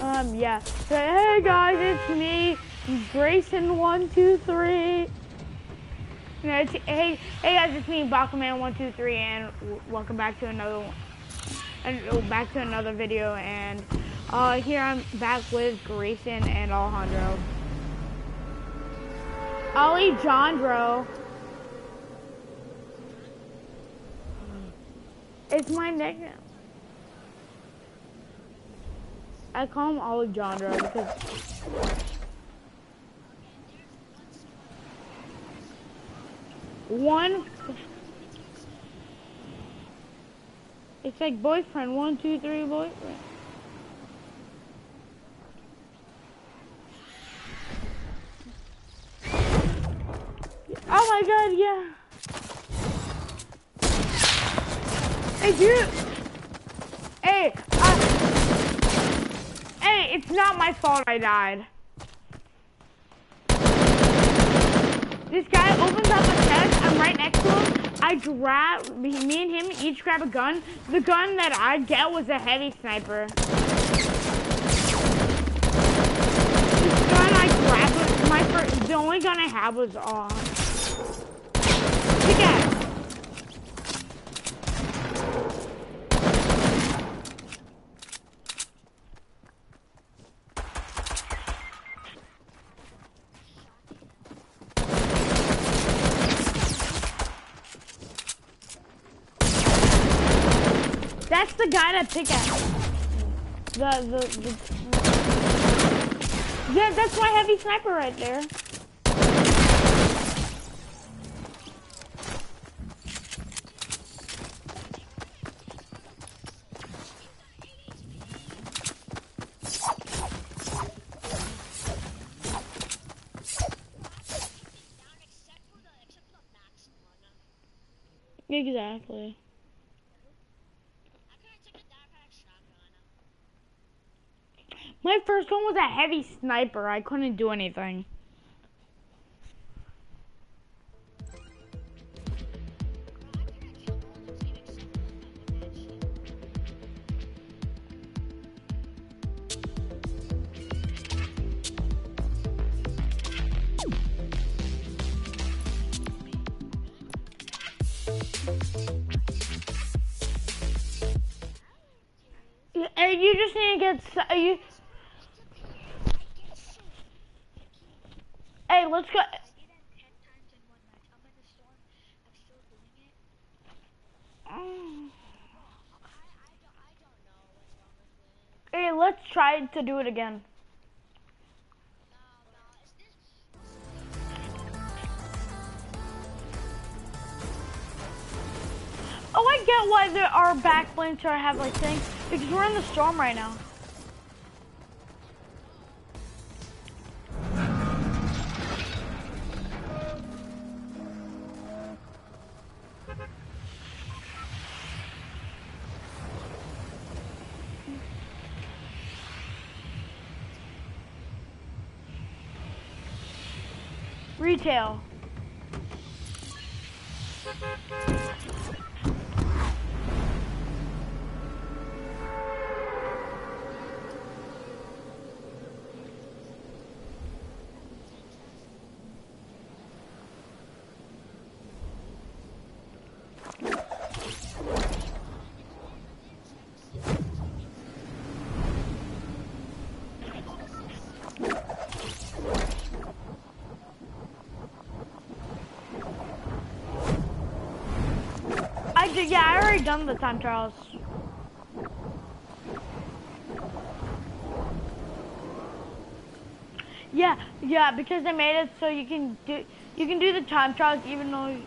Um, yeah. So, hey guys, it's me, Grayson123. No, it's, hey, hey guys, it's me, Bakuman123, and welcome back to another. And oh, back to another video, and uh, here I'm back with Grayson and Alejandro. Alejandro. It's my nickname. I call him Alejandro because one it's like boyfriend one two three boyfriend oh my god yeah. Hey dude hey uh, hey it's not my fault I died this guy opens up a chest I'm right next to him I grab, me and him each grab a gun. The gun that I get was a heavy sniper. The gun I grabbed was my first, the only gun I had was on. Uh, pickaxe. That's the guy that pickaxe. The, the, the, Yeah, that's my heavy sniper right there. Exactly. My first one was a heavy sniper. I couldn't do anything. You uh, just need to get uh, you. Hey, let's go. Hey, let's try to do it again. Oh, I get why there are back blings or have like things because we're in the storm right now. Retail. Did, yeah, I already done the time trials. Yeah, yeah, because they made it so you can do you can do the time trials even though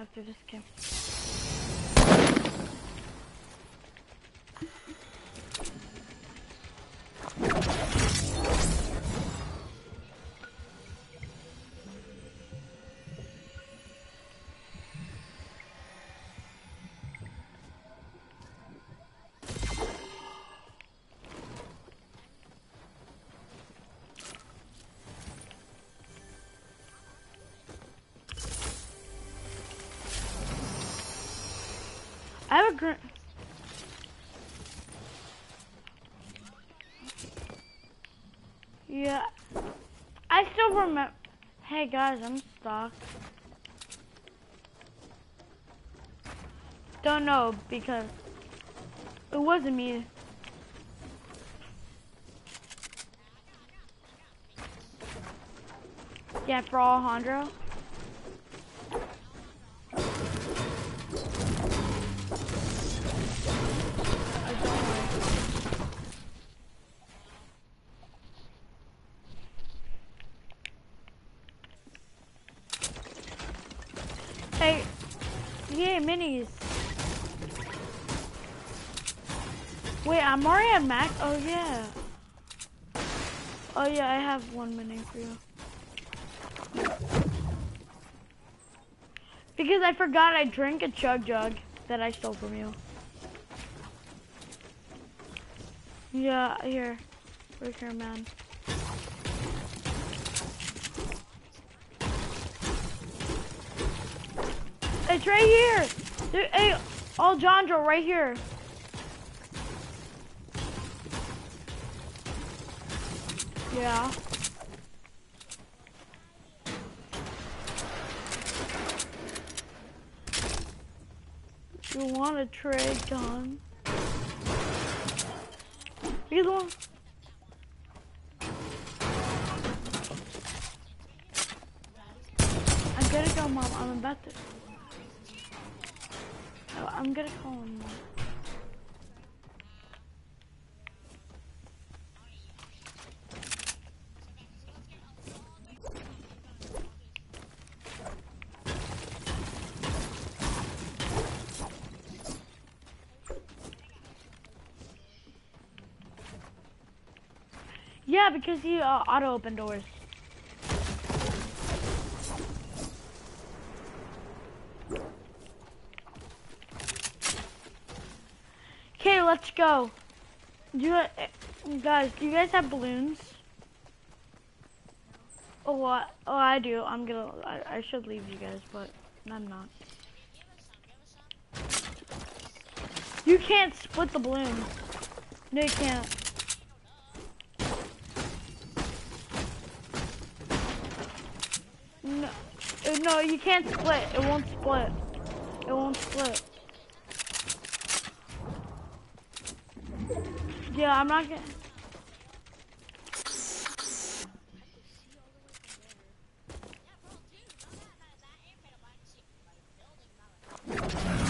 After this game. Have a gr- Yeah. I still remember. Hey guys, I'm stuck. Don't know because it wasn't me. Yeah, for Alejandro. Hey, yeah, minis. Wait, I'm already at max. Oh yeah. Oh yeah, I have one mini for you. Because I forgot I drank a chug jug that I stole from you. Yeah, here. Right here, man. It's right here. There, hey, Alejandro, right here. Yeah. You want a trade gun? You want? I'm gonna go, mom. I'm about to. I'm gonna call him. Mom. Yeah, because he uh, auto open doors. Okay, let's go. Do you, uh, guys, do you guys have balloons? Oh, what? Oh, I do. I'm gonna. I, I should leave you guys, but I'm not. You can't split the balloon. No, you can't. No, no, you can't split. It won't split. It won't split. Yeah, I'm not gonna.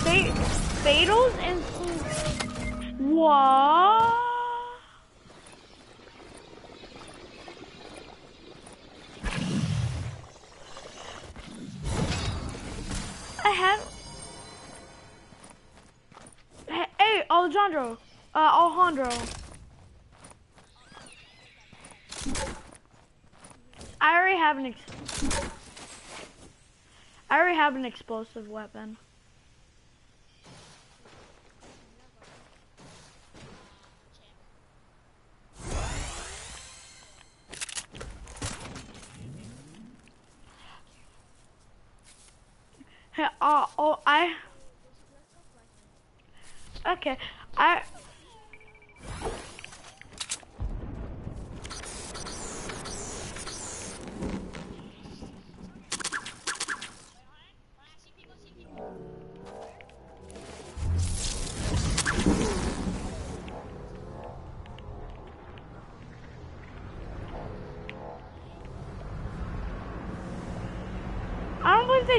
Fa Fatals and what? I have. Hey Alejandro. Uh, Alejandro. I already have an ex I already have an explosive weapon. Hey, uh, oh, I. Okay, I.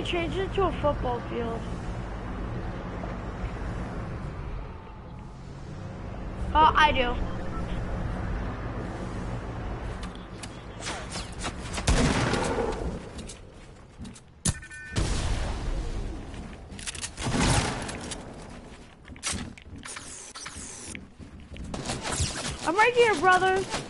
Changed it to a football field. Oh, I do. I'm right here, brother.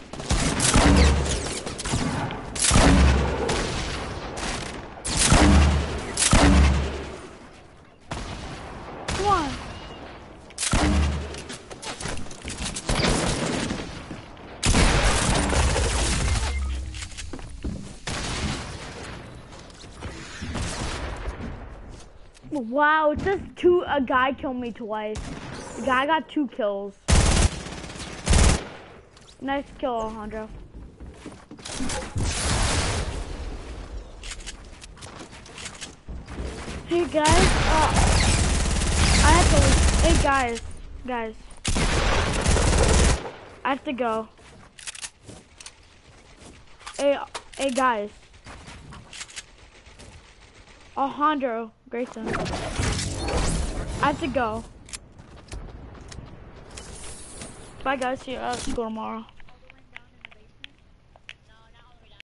Wow, it says two. A guy killed me twice. The guy got two kills. Nice kill, Alejandro. Hey guys, uh, I have to. Hey guys, guys, I have to go. Hey, hey guys. Alejandro Grayson. I have to go. Bye guys, see you at school tomorrow.